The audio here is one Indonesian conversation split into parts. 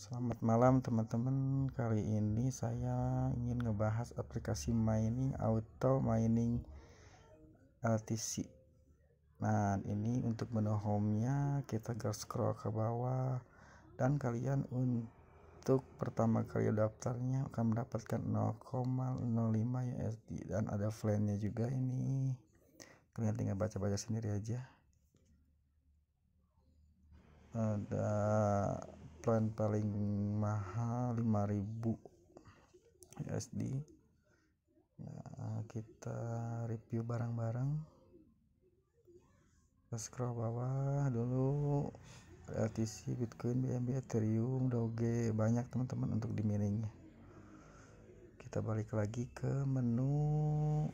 Selamat malam teman-teman. Kali ini saya ingin ngebahas aplikasi mining auto mining LTC Nah ini untuk menu home nya kita garis scroll ke bawah. Dan kalian untuk pertama kali daftarnya akan mendapatkan 0,05 USD Dan ada plan nya juga ini. Kalian tinggal baca-baca sendiri aja. Ada plan paling mahal 5000 USD nah kita review barang-barang. Kita scroll bawah dulu. LTC Bitcoin BNB Ethereum Doge banyak teman-teman untuk di miningnya kita balik lagi ke menu.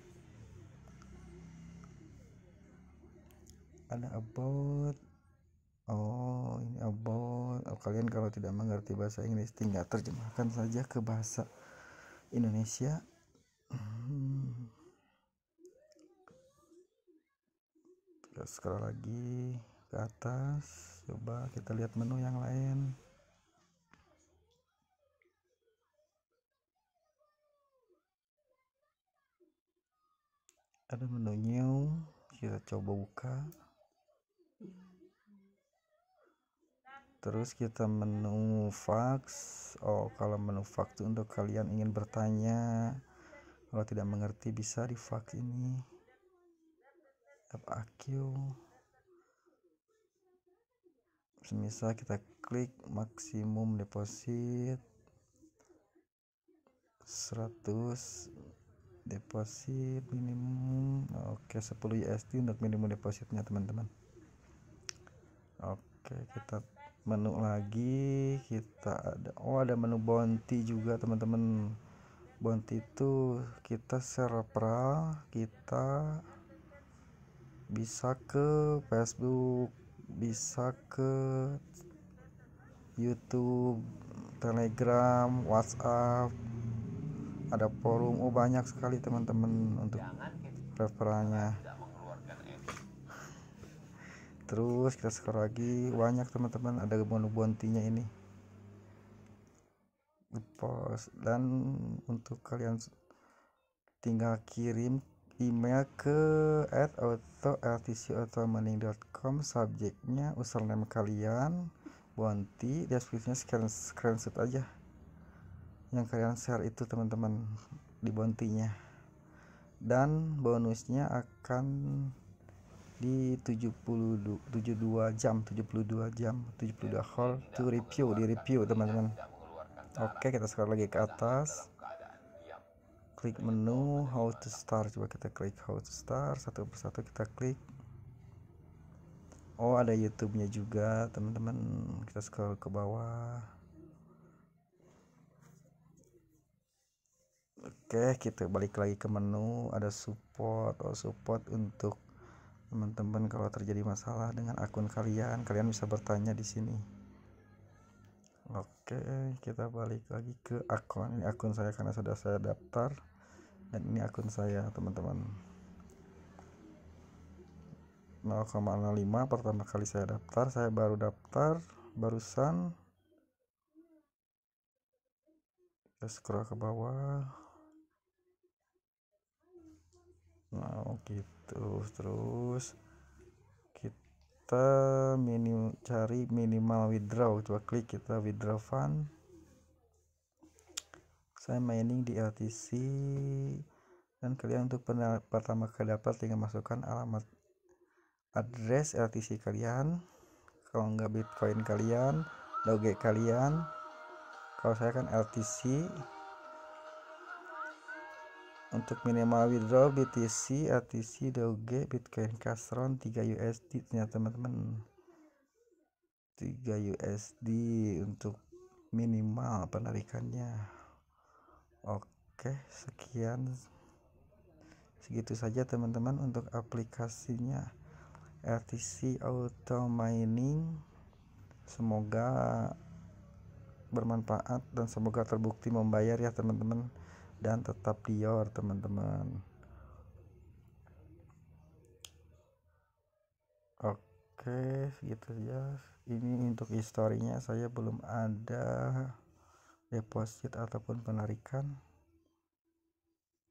Ada about oh ini kalian kalau tidak mengerti bahasa Inggris tinggal terjemahkan saja ke bahasa Indonesia. Hmm. scroll lagi ke atas. Coba kita lihat menu yang lain. Ada menu new. Kita coba buka terus kita menu fax oh kalau menu fax itu untuk kalian ingin bertanya. Kalau tidak mengerti bisa di fax ini. FAQ semisal kita klik maksimum deposit 100 deposit minimum. Oke 10 USD untuk minimum depositnya teman-teman. Oke kita menu lagi kita ada oh ada menu bounty juga teman-teman. Bounty itu kita server kita bisa ke Facebook bisa ke YouTube Telegram WhatsApp. Ada forum oh banyak sekali teman-teman untuk referralnya terus kita scroll lagi. Banyak teman-teman. Ada menu bontinya ini. Post dan untuk kalian tinggal kirim email ke at auto ltc subjeknya username kalian bonti deskripsinya screen screenshot aja. Yang kalian share itu teman-teman di bontinya dan bonusnya akan di 70 72 jam 72 jam 72 hall to review di review teman-teman. Oke kita sekarang lagi ke atas. Klik menu how to start. Coba kita klik how to start. Satu persatu kita klik. Oh ada youtube nya juga teman-teman. Kita scroll ke bawah. Oke kita balik lagi ke menu. Ada support. Oh support untuk teman-teman kalau terjadi masalah dengan akun kalian kalian bisa bertanya di sini. Oke kita balik lagi ke akun. Ini akun saya karena sudah saya daftar dan ini akun saya teman-teman. 0,05 pertama kali saya daftar. Saya baru daftar barusan. Kita scroll ke bawah nah gitu. Terus kita minim cari minimal withdraw. Coba klik kita withdraw fund. Saya mining di LTC dan kalian untuk pertama kali dapat tinggal masukkan alamat address LTC kalian. Kalau nggak bitcoin kalian doge kalian. Kalau saya kan LTC untuk minimal withdraw BTC, ATC, Doge, Bitcoin Castron 3 USD ternyata teman-teman 3 USD untuk minimal penarikannya. Oke sekian. Segitu saja teman-teman untuk aplikasinya. RTC Auto Mining. Semoga bermanfaat dan semoga terbukti membayar ya teman-teman dan tetap liar teman-teman. Oke segitu saja. Ini untuk historinya saya belum ada deposit ataupun penarikan.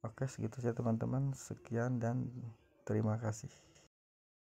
Oke segitu saja teman-teman. Sekian dan terima kasih